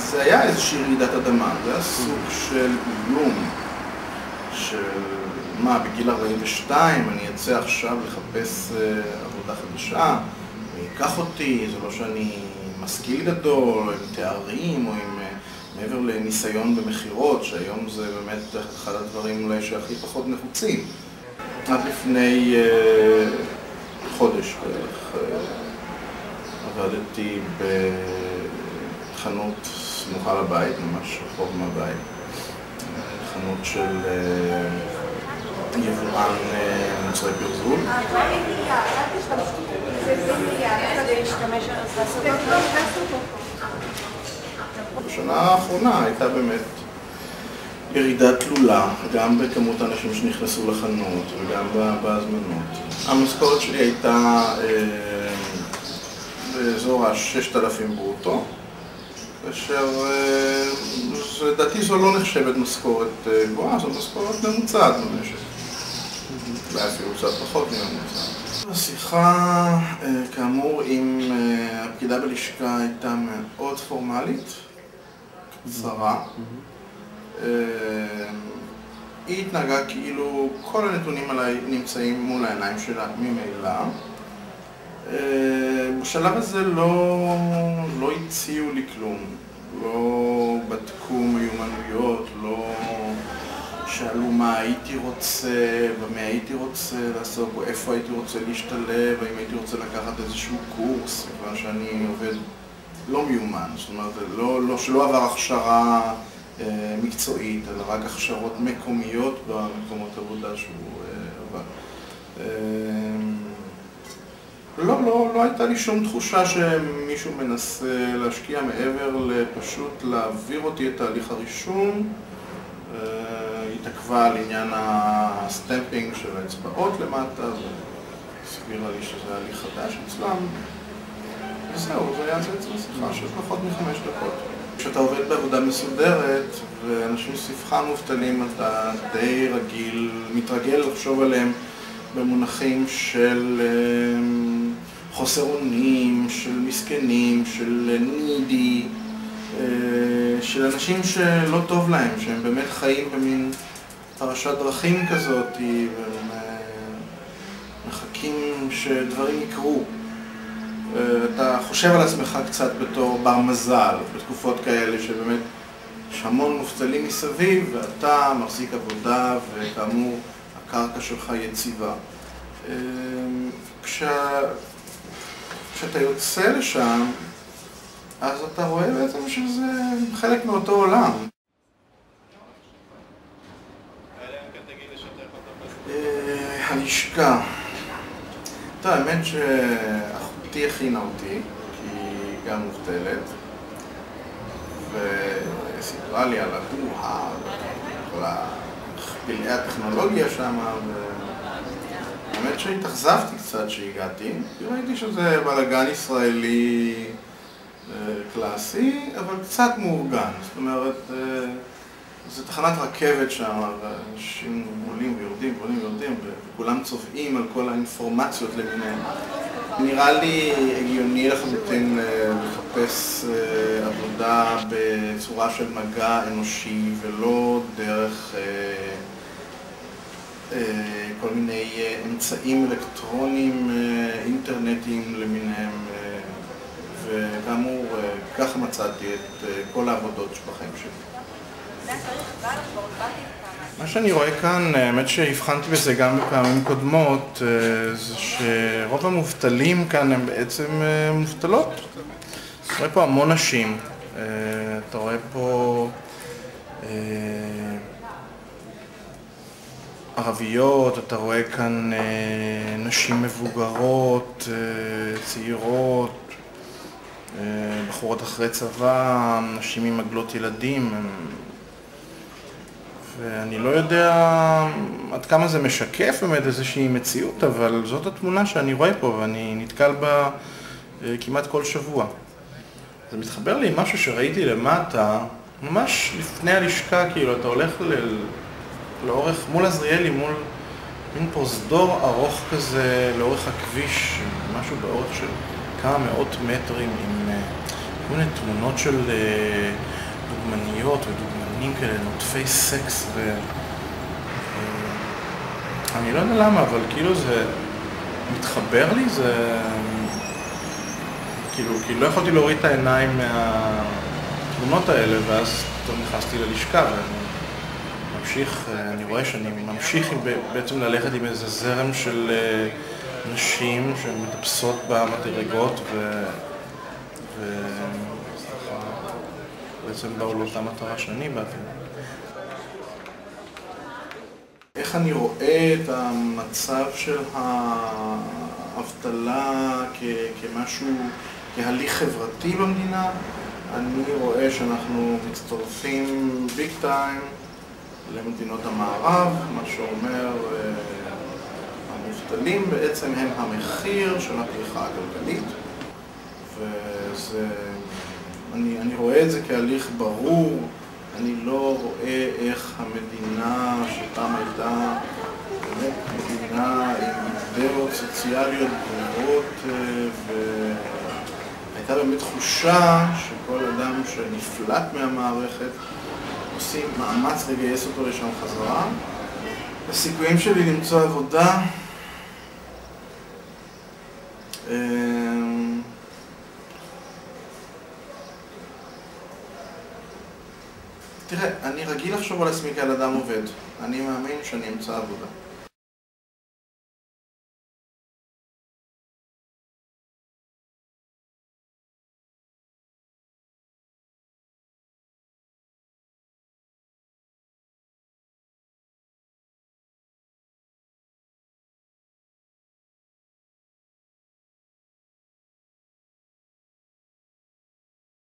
אז זה היה איזושהי רעידת אדמה, זה היה סוג של איום, של מה, בגיל 42 אני אצא עכשיו לחפש עבודה חדשה, ייקח אותי, זה לא שאני משכיל גדול, או עם תארים, או עם מעבר לניסיון במכירות, שהיום זה באמת אחד הדברים אולי שהכי פחות נחוצים. עד לפני uh, חודש בערך uh, עבדתי בחנות סמוכה לבית, ממש רחוב מהבית. חנות של uh, יבואן uh, מוצרי פרזול. בשנה האחרונה הייתה באמת ירידה תלולה, גם בכמות האנשים שנכנסו לחנות וגם בהזמנות. המשכורת שלי הייתה אה, באזור ה-6,000 ברוטו, כאשר אה, לדעתי זו לא נחשבת משכורת אה, גבוהה, זו משכורת ממוצעת במשק. אולי אפילו קצת פחות מממוצעת. השיחה, כאמור, עם הפקידה בלשכה הייתה מאוד פורמלית, קצרה. היא התנהגה כאילו כל הנתונים עליי נמצאים מול העיניים שלה ממילא. בשלב הזה לא, הציעו לי כלום, לא בדקו מיומנויות, לא שאלו מה הייתי רוצה, במה הייתי רוצה לעסוק, או איפה הייתי רוצה להשתלב, האם הייתי רוצה לקחת איזשהו קורס, מכיוון שאני עובד לא מיומן, זאת אומרת, לא, לא, שלא עבר הכשרה אה, מקצועית, אלא רק הכשרות מקומיות במקומות עבודה שהוא אה. אה, לא, לא, לא הייתה לי שום תחושה שמישהו מנסה להשקיע מעבר לפשוט להעביר אותי את תהליך הרישום. התעכבה על עניין ה stamping של האצבעות למטה, והסבירה לי שזה הליך חדש אצלם. וזהו, זה היה זה אצל השיחה של פחות מחמש דקות. כשאתה עובד בעבודה מסודרת ואנשים סביבך מובטלים, אתה די רגיל, מתרגל לחשוב עליהם במונחים של אמ, חוסר אונים, של מסכנים, של נידי, אה, של אנשים שלא טוב להם, שהם באמת חיים במין פרשת דרכים כזאת, והם אה, מחכים שדברים יקרו. אתה חושב על עצמך קצת בתור בר מזל, בתקופות כאלה שבאמת יש המון מובטלים מסביב ואתה מחזיק עבודה וכאמור הקרקע שלך יציבה. כשה... כשאתה יוצא לשם, אז אתה רואה בעצם שזה חלק מאותו עולם. אה, הלשכה. טוב, האמת ש... אחותי הכינה אותי, כי היא גם מובטלת, וסיפרה לי על הדוהה, כל פלאי הטכנולוגיה שם, והאמת שהתאכזבתי קצת כשהגעתי, כי ראיתי שזה בלאגן ישראלי אה, קלאסי, אבל קצת מאורגן, זאת אומרת, אה, זו תחנת רכבת שם, ואנשים עולים ויורדים ועולים ויורדים, וכולם צובעים על כל האינפורמציות למיניהם. נראה לי הגיוני לחלוטין אה, לחפש עבודה בצורה של מגע אנושי ולא דרך כל מיני אמצעים אלקטרוניים, אינטרנטיים למיניהם וכאמור, ככה מצאתי את כל העבודות שבחיים שלי. מה שאני רואה כאן, האמת שהבחנתי בזה גם בפעמים קודמות, אה, זה שרוב המובטלים כאן הם בעצם אה, מובטלות. אתה רואה פה המון נשים, אה, אתה רואה פה ערביות, אתה רואה כאן נשים מבוגרות, צעירות, בחורות אחרי צבא, נשים עם עגלות ילדים, ואני לא יודע עד כמה זה משקף באמת איזושהי מציאות, אבל זאת התמונה שאני רואה פה ואני נתקל בה אה, כמעט כל שבוע. זה מתחבר לי עם משהו שראיתי למטה, ממש לפני הלשכה, כאילו, אתה הולך ל... לאורך, מול עזריאלי, מול מין פרוזדור ארוך כזה לאורך הכביש, משהו באורך של כמה מאות מטרים עם אה, כל מיני תמונות של דוגמניות ודוגמנים כאלה, נוטפי סקס ו... אני לא יודע למה, אבל כאילו זה מתחבר לי, זה... כאילו, כאילו לא יכולתי להוריד את העיניים מהתמונות האלה, ואז פתאום נכנסתי ללשכה ואני ממשיך, אני רואה שאני ממשיך בעצם ללכת עם איזה זרם של נשים שמטפסות במדרגות ו... ובעצם באו לאותה מטרה שאני באתי. איך אני רואה את המצב של האבטלה כמשהו, כהליך חברתי במדינה? אני רואה שאנחנו מצטרפים ביג טיים למדינות המערב, מה שאומר המובטלים בעצם הם המחיר של הפריחה הכלכלית. וזה... אני, אני רואה את זה כהליך ברור, אני לא רואה איך המדינה שפעם הייתה באמת מדינה עם אידאות סוציאליות ברורות והייתה באמת תחושה שכל אדם שנפלט מהמערכת עושים מאמץ לגייס אותו לשם חזרה. הסיכויים שלי למצוא עבודה תראה, אני רגיל לחשוב על עצמי כעל אדם עובד. אני מאמין שאני אמצא עבודה.